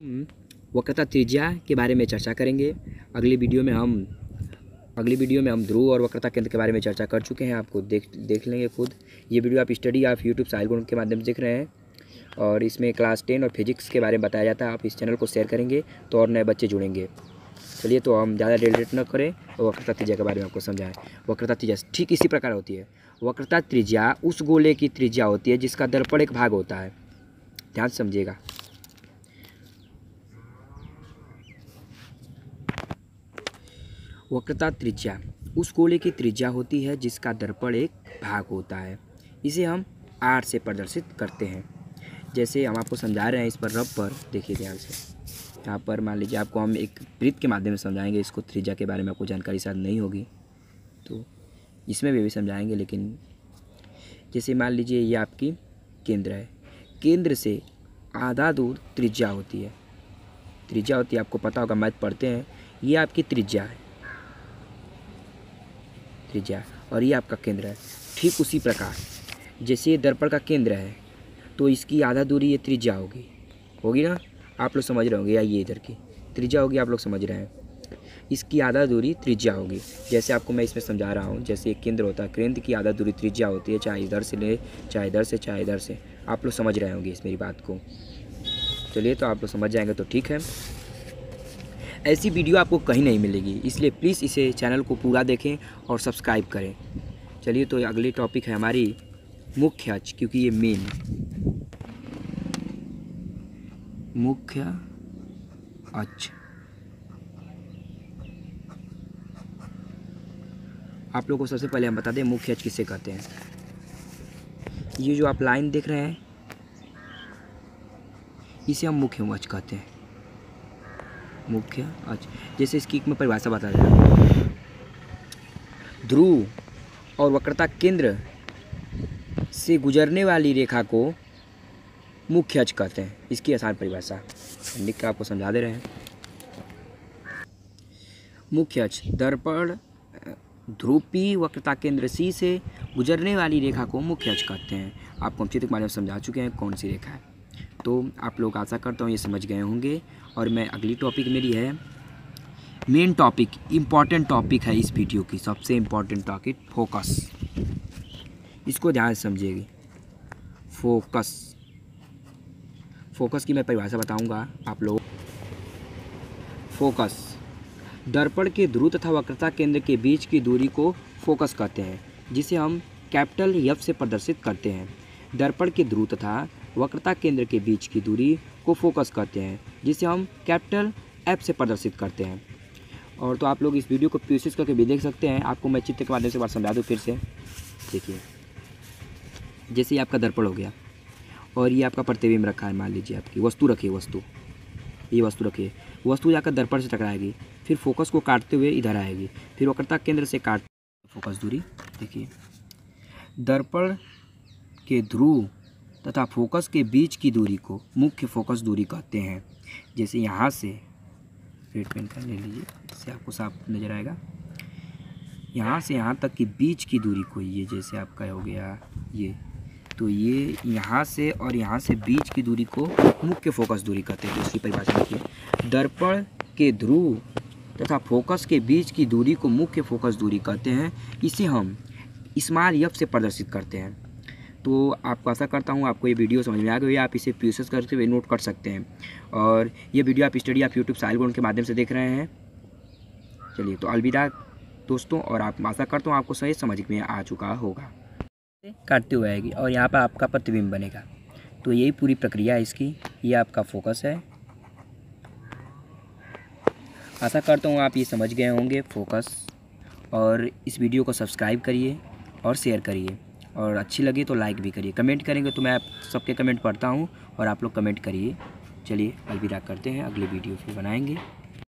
हम वक्रता त्रिज्या के बारे में चर्चा करेंगे। अगली वीडियो में हम, अगली वीडियो में हम ध्रुव और वक्रता केंद्र के बारे में चर्चा कर चुके हैं। आपको देख देख लेंगे खुद। ये वीडियो आप स्टडी, आप यूट्यूब साहिल के माध्यम से देख रहे हैं। और इसमें क्लास टेन और फिजिक्स के बारे में बताया जाता है। आप इस चैनल को शेयर करेंगे तो और नए बच्चे जुड़ेंगे। चलिए तो हम ज़्यादा रिलेट न करें और वक्रता त्रिज्या के बारे में आपको समझाएँ। वक्रता त्रिज्या ठीक इसी प्रकार होती है। वक्रता त्रिज्या उस गोले की त्रिज्या होती है जिसका दर्पण एक भाग होता है। ध्यान समझिएगा। वक्रता त्रिज्या। उस गोले की त्रिज्या होती है जिसका दर्पण एक भाग होता है। इसे हम आर से प्रदर्शित करते हैं। जैसे हम आपको समझा रहे हैं इस पर रब पर। देखिए ध्यान से। यहाँ पर मान लीजिए आपको हम एक वृत्त के माध्यम से समझाएँगे। इसको त्रिज्या के बारे में आपको जानकारी शायद नहीं होगी। तो इसमें भी, भी समझाएँगे लेकिन जैसे मान लीजिए ये आपकी केंद्र है। केंद्र से आधा दूर त्रिज्या होती है। त्रिज्या होती है आपको पता होगा मैथ पढ़ते हैं। ये आपकी त्रिज्या है। त्रिज्या और ये आपका केंद्र है। ठीक उसी प्रकार, जैसे ये दर्पण का केंद्र है तो इसकी आधा दूरी ये त्रिज्या होगी। होगी ना? आप लोग समझ रहे होंगे, या ये इधर की। त्रिज्या होगी, आप लोग समझ रहे हैं। इसकी आधा दूरी त्रिज्या होगी। जैसे आपको मैं इसमें समझा रहा हूँ, जैसे एक केंद्र होता है, केंद्र की आधा दूरी त्रिज्या होती है, चाहे इधर से ले, चाहे इधर से, चाहे इधर से। आप लोग समझ रहे होंगे इस मेरी बात को। चलिए तो आप लोग समझ जाएँगे तो ठीक है। ऐसी वीडियो आपको कहीं नहीं मिलेगी। इसलिए प्लीज़ इसे चैनल को पूरा देखें और सब्सक्राइब करें। चलिए तो अगली टॉपिक है हमारी मुख्य अच क्योंकि ये मेन मुख्य अच आप लोगों को सबसे पहले हम बता दें, मुख्य अच किसे कहते हैं? ये जो आप लाइन देख रहे हैं, इसे हम मुख्य अच कहते हैं। मुख्य अच जैसे इसकी में परिभाषा बता जाए ध्रुव और वक्रता केंद्र से गुजरने वाली रेखा को मुख्य अच कहते हैं। इसकी आसान परिभाषा। लिख कर आपको समझा दे रहे हैं। मुख्य अच दर्पण, ध्रुपी वक्रता केंद्र सी से गुजरने वाली रेखा को मुख्य अच कहते हैं। आपको हम चित्र के माध्यम समझा चुके हैं कौन सी रेखा है। तो आप लोग आशा करता हूँ ये समझ गए होंगे। और मैं अगली टॉपिक मेरी है मेन टॉपिक इंपॉर्टेंट टॉपिक है इस वीडियो की, सबसे इंपॉर्टेंट टॉपिक फोकस इसको ध्यान से समझिएगी। फोकस फोकस की मैं परिभाषा बताऊँगा आप लोग फोकस दर्पण के ध्रुव तथा वक्रता केंद्र के बीच की दूरी को फोकस कहते हैं, जिसे हम कैपिटल यफ से प्रदर्शित करते हैं। दर्पण के ध्रुव तथा वक्रता केंद्र के बीच की दूरी को फोकस करते हैं, जिसे हम कैपिटल एफ़ से प्रदर्शित करते हैं। और तो आप लोग इस वीडियो को प्रोसेस करके भी देख सकते हैं। आपको मैं चित्र के माध्यम से बात समझा दूँ फिर से। देखिए, जैसे ये आपका दर्पण हो गया, और ये आपका प्रतिबिंब रखा है, मान लीजिए आपकी। वस्तु रखी है, वस्तु। ये वस्तु रखिए वस्तु जाकर दर्पण से टकराएगी, फिर फोकस को काटते हुए इधर आएगी, फिर वक्रता केंद्र से काट फोकस दूरी, देखिए। दर्पण के ध्रुव तथा फोकस के बीच की दूरी को मुख्य फोकस दूरी कहते हैं। जैसे यहाँ से, रेड पेन का ले लीजिए, इससे आपको साफ़ नज़र आएगा। यहाँ से यहाँ तक की बीच की दूरी को ये जैसे आपका हो गया, ये। तो ये यहाँ से और यहाँ से बीच की दूरी को मुख्य फोकस दूरी कहते हैं इसकी परिभाषा देखिए दर्पण के ध्रुव तथा फोकस के बीच की दूरी को मुख्य फोकस दूरी कहते हैं। इसे हम स्मॉल यफ से प्रदर्शित करते हैं। तो आपको आशा करता हूँ आपको ये वीडियो समझ में आ गई आप इसे प्रोसेस करके हुए नोट कर सकते हैं। और ये वीडियो आप स्टडी आप यूट्यूब साहिल के माध्यम से देख रहे हैं। चलिए तो अलविदा दोस्तों, और आप, आशा करता हूँ आपको सही समझ में आ चुका होगा। काटते हुए आएगी, और यहाँ पर आपका प्रतिबिंब बनेगा। तो यही पूरी प्रक्रिया है इसकी, ये आपका फोकस है। आशा करता हूँ आप ये समझ गए होंगे फोकस। और इस वीडियो को सब्सक्राइब करिए और शेयर करिए। और अच्छी लगी तो लाइक भी करिए। कमेंट करेंगे तो मैं आप सबके कमेंट पढ़ता हूँ और आप लोग कमेंट करिए। चलिए अलविदा करते हैं। अगली वीडियो फिर बनाएँगे।